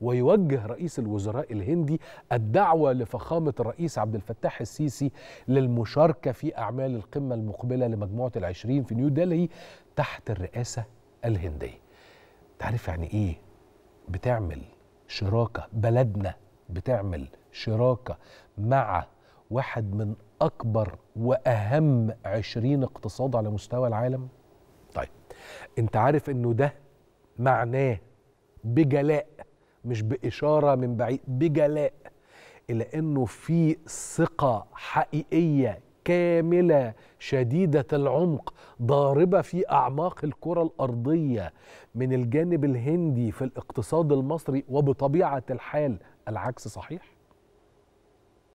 ويوجه رئيس الوزراء الهندي الدعوة لفخامة الرئيس عبد الفتاح السيسي للمشاركة في أعمال القمة المقبلة لمجموعة العشرين في نيودلهي تحت الرئاسة الهندية. تعرف يعني إيه بتعمل شراكة؟ بلدنا بتعمل شراكة مع واحد من أكبر وأهم عشرين اقتصاد على مستوى العالم؟ طيب أنت عارف إنه ده معناه بجلاء مش بإشارة من بعيد بجلاء إلى أنه في ثقة حقيقية كاملة شديدة العمق ضاربة في أعماق الكرة الأرضية من الجانب الهندي في الاقتصاد المصري وبطبيعة الحال العكس صحيح؟